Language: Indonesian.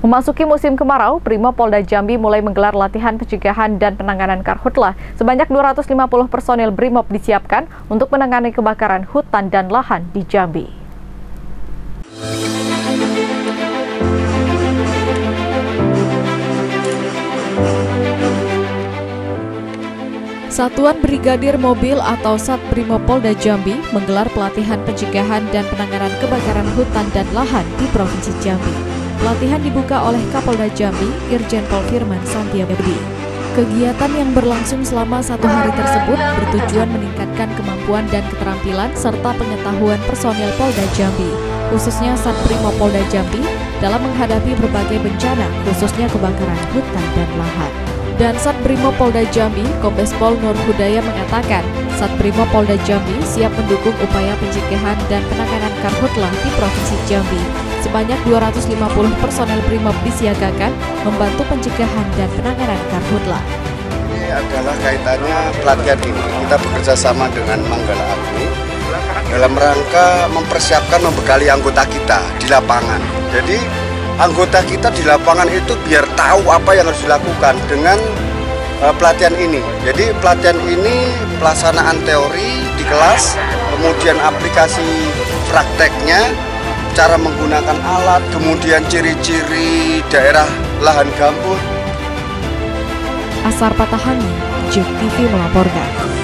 Memasuki musim kemarau, Polda Jambi mulai menggelar latihan pencegahan dan penanganan karhutlah. Sebanyak 250 personil Brimob disiapkan untuk menangani kebakaran hutan dan lahan di Jambi. Satuan Brigadir Mobil atau Sat Polda Jambi menggelar pelatihan pencegahan dan penanganan kebakaran hutan dan lahan di Provinsi Jambi. Pelatihan dibuka oleh Kapolda Jambi, Irjen Pol Firman Santiabudi. Kegiatan yang berlangsung selama satu hari tersebut bertujuan meningkatkan kemampuan dan keterampilan serta pengetahuan personil Polda Jambi, khususnya Satprimo Polda Jambi, dalam menghadapi berbagai bencana, khususnya kebakaran hutan dan lahan. Dan Satprimo Polda Jambi, Kombes Pol Nur Hudaya mengatakan, Satprimo Polda Jambi siap mendukung upaya pencegahan dan penanganan karhutlah di Provinsi Jambi Sebanyak 250 personel Brimob disiagakan membantu pencegahan dan penanganan karhutla. Ini adalah kaitannya pelatihan ini. Kita bekerja sama dengan Manggala Agni dalam rangka mempersiapkan membekali anggota kita di lapangan. Jadi anggota kita di lapangan itu biar tahu apa yang harus dilakukan dengan uh, pelatihan ini. Jadi pelatihan ini pelaksanaan teori di kelas, kemudian aplikasi prakteknya cara menggunakan alat, kemudian ciri-ciri daerah lahan gambut. Asar Patahani, JEK TV melaporkan.